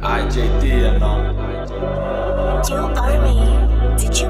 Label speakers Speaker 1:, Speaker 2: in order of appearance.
Speaker 1: IJD, you know.
Speaker 2: You owe me. Did you?